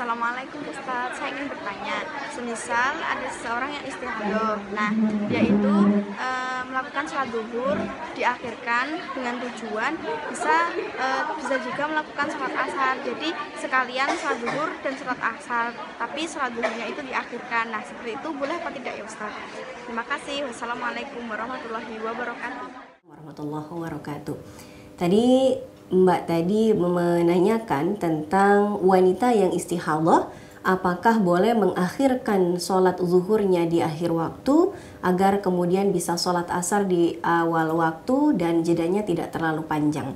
Assalamualaikum Ustaz, saya ingin bertanya. Semisal ada seseorang yang istihadah Nah, dia itu e, melakukan sholat duhur Diakhirkan dengan tujuan Bisa e, bisa juga melakukan sholat asar. Jadi sekalian sholat duhur dan sholat asar Tapi sholat duhurnya itu diakhirkan. Nah, seperti itu boleh apa tidak ya Ustaz? Terima kasih. Wassalamualaikum warahmatullahi wabarakatuh. Warahmatullahi wabarakatuh. Tadi Mbak tadi menanyakan tentang wanita yang istihadah apakah boleh mengakhirkan sholat zuhurnya di akhir waktu agar kemudian bisa sholat asar di awal waktu dan jedanya tidak terlalu panjang.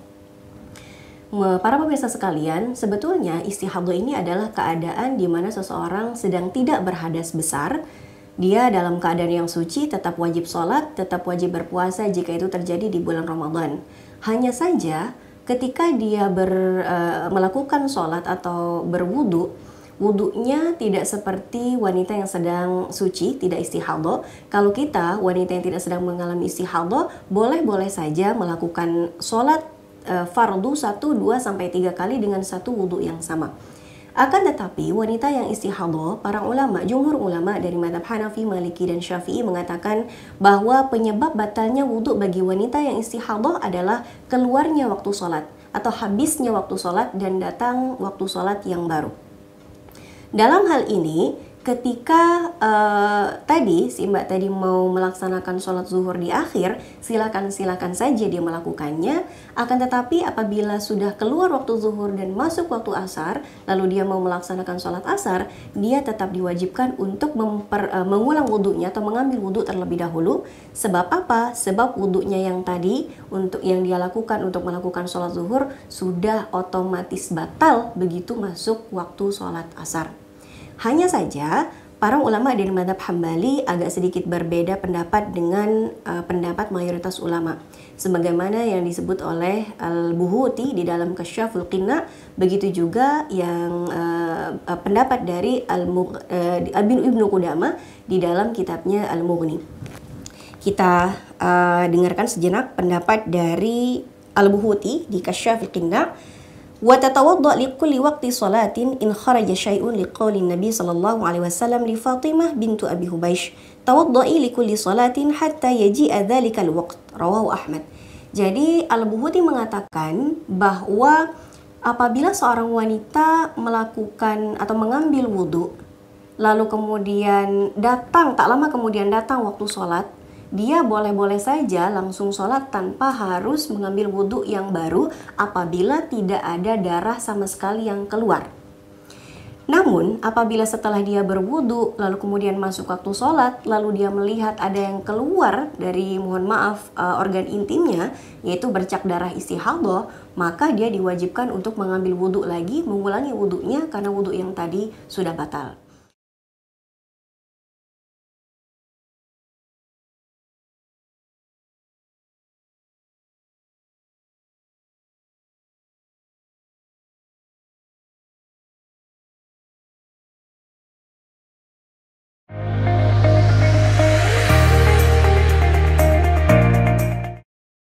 Para pemirsa sekalian, sebetulnya istihadah ini adalah keadaan di mana seseorang sedang tidak berhadas besar, dia dalam keadaan yang suci tetap wajib sholat, tetap wajib berpuasa jika itu terjadi di bulan Ramadan. Hanya saja ketika dia ber, uh, melakukan sholat atau berwudu, wudhunya tidak seperti wanita yang sedang suci, tidak istihadah. Kalau kita, wanita yang tidak sedang mengalami istihadah, boleh-boleh saja melakukan sholat uh, fardu 1, 2, sampai 3 kali dengan satu wudhu yang sama. Akan tetapi, wanita yang istihadah, para ulama, jumhur ulama dari madhab Hanafi, Maliki, dan Syafi'i mengatakan bahwa penyebab batalnya wudhu bagi wanita yang istihadah adalah keluarnya waktu sholat atau habisnya waktu sholat dan datang waktu sholat yang baru. Dalam hal ini, ketika uh, tadi si mbak tadi mau melaksanakan sholat zuhur di akhir, silakan silakan saja dia melakukannya. Akan tetapi apabila sudah keluar waktu zuhur dan masuk waktu asar, lalu dia mau melaksanakan sholat asar, dia tetap diwajibkan untuk memper, uh, mengulang wudhunya atau mengambil wudhu terlebih dahulu. Sebab apa? Sebab wudhunya yang tadi untuk yang dia lakukan untuk melakukan sholat zuhur sudah otomatis batal begitu masuk waktu sholat asar. Hanya saja para ulama dari madhab Hambali agak sedikit berbeda pendapat dengan uh, pendapat mayoritas ulama. Sebagaimana yang disebut oleh Al-Buhuti di dalam Kasyaful Qinna, begitu juga yang uh, pendapat dari Al-Bin uh, Ibnu Qudama di dalam kitabnya Al-Mughni. Kita uh, dengarkan sejenak pendapat dari Al-Buhuti di Kasyaful Qinna وتتوضأ لكل وقت صلاة إن خرج شيء لقول النبي صلى الله عليه وسلم لفاطمة بنت أبي هبيش توضئي لكل صلاة حتى يجيء ذلك الوقت رواه أحمد Jadi Al-Buhuti mengatakan bahwa apabila seorang wanita melakukan atau mengambil wudhu lalu kemudian datang tak lama kemudian datang waktu sholat dia boleh-boleh saja langsung sholat tanpa harus mengambil wudhu yang baru apabila tidak ada darah sama sekali yang keluar. Namun, apabila setelah dia berwudhu, lalu kemudian masuk waktu sholat, lalu dia melihat ada yang keluar dari, mohon maaf, uh, organ intimnya, yaitu bercak darah istihadah, maka dia diwajibkan untuk mengambil wudhu lagi, mengulangi wudhunya karena wudhu yang tadi sudah batal.